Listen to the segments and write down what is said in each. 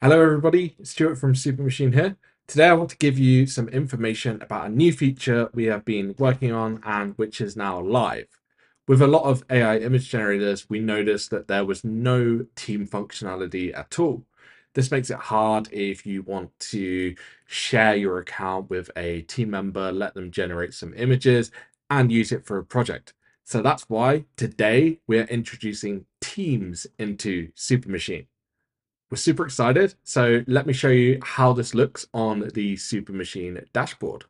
Hello everybody, Stuart from Supermachine here. Today I want to give you some information about a new feature we have been working on and which is now live. With a lot of AI image generators, we noticed that there was no team functionality at all. This makes it hard if you want to share your account with a team member, let them generate some images and use it for a project. So that's why today we're introducing teams into Supermachine. We're super excited. So let me show you how this looks on the Supermachine dashboard.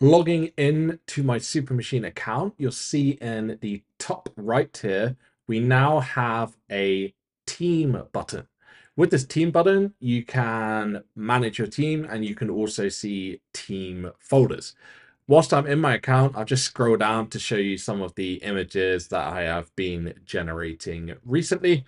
Logging in to my Supermachine account, you'll see in the top right here, we now have a team button. With this team button, you can manage your team and you can also see team folders. Whilst I'm in my account, I'll just scroll down to show you some of the images that I have been generating recently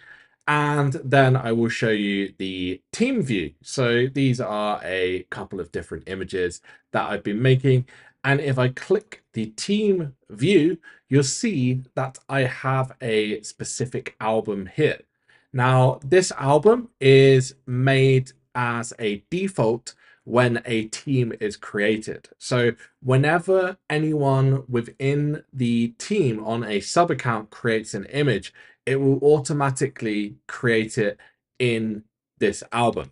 and then I will show you the team view. So these are a couple of different images that I've been making. And if I click the team view, you'll see that I have a specific album here. Now, this album is made as a default when a team is created. So whenever anyone within the team on a sub account creates an image, it will automatically create it in this album.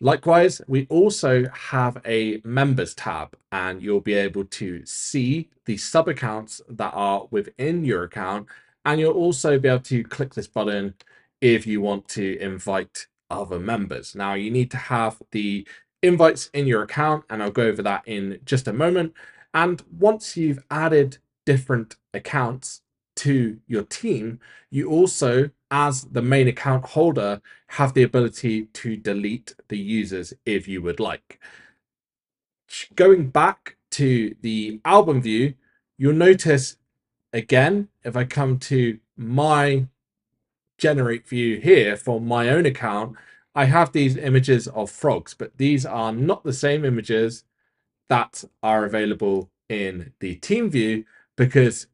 Likewise, we also have a members tab and you'll be able to see the sub accounts that are within your account. And you'll also be able to click this button if you want to invite other members. Now you need to have the invites in your account and I'll go over that in just a moment. And once you've added different accounts, to your team, you also, as the main account holder, have the ability to delete the users if you would like. Going back to the album view, you'll notice again, if I come to my generate view here for my own account, I have these images of frogs, but these are not the same images that are available in the team view because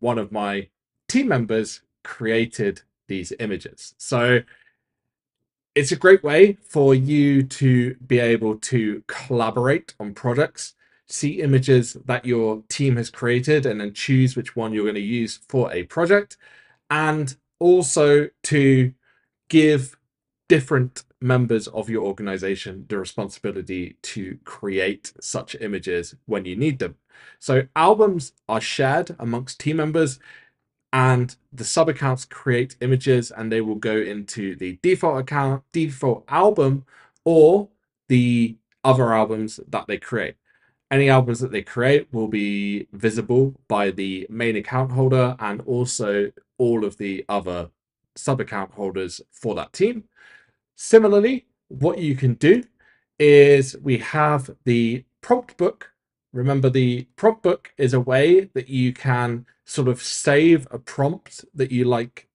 one of my team members created these images. So it's a great way for you to be able to collaborate on products, see images that your team has created, and then choose which one you're going to use for a project, and also to give different members of your organization the responsibility to create such images when you need them. So albums are shared amongst team members and the sub accounts create images and they will go into the default account, default album, or the other albums that they create. Any albums that they create will be visible by the main account holder and also all of the other sub account holders for that team. Similarly, what you can do is we have the prompt book. Remember, the prompt book is a way that you can sort of save a prompt that you like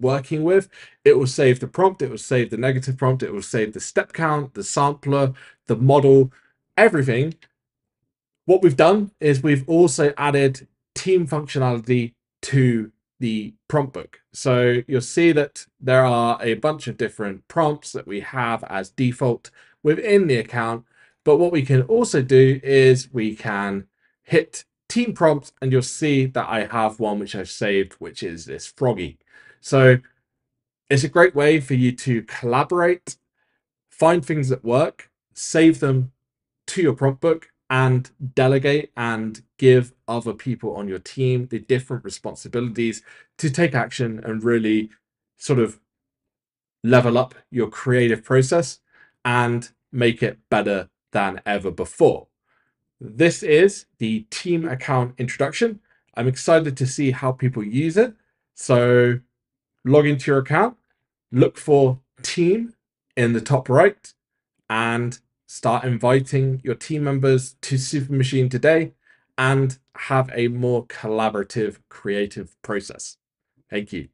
working with. It will save the prompt, it will save the negative prompt, it will save the step count, the sampler, the model, everything. What we've done is we've also added team functionality to the prompt book. So you'll see that there are a bunch of different prompts that we have as default within the account. But what we can also do is we can hit team prompt and you'll see that I have one which I've saved, which is this froggy. So it's a great way for you to collaborate, find things that work, save them to your prompt book and delegate and give other people on your team the different responsibilities to take action and really sort of level up your creative process and make it better than ever before. This is the team account introduction. I'm excited to see how people use it. So log into your account, look for team in the top right and start inviting your team members to Supermachine today and have a more collaborative, creative process. Thank you.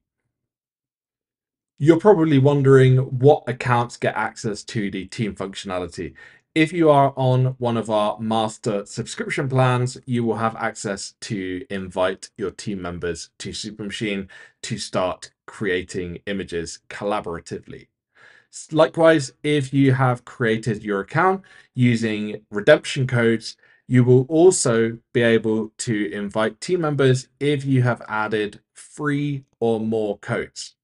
You're probably wondering what accounts get access to the team functionality. If you are on one of our master subscription plans, you will have access to invite your team members to Supermachine to start creating images collaboratively. Likewise, if you have created your account using redemption codes, you will also be able to invite team members if you have added three or more codes.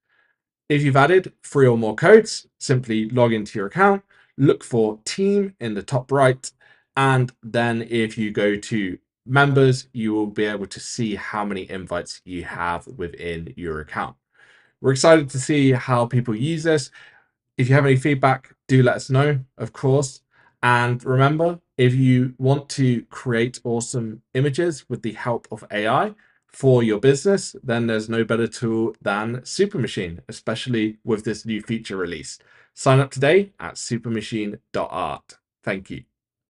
If you've added three or more codes, simply log into your account, look for team in the top right, and then if you go to members, you will be able to see how many invites you have within your account. We're excited to see how people use this. If you have any feedback, do let us know, of course. And remember, if you want to create awesome images with the help of AI for your business, then there's no better tool than Supermachine, especially with this new feature release. Sign up today at supermachine.art. Thank you.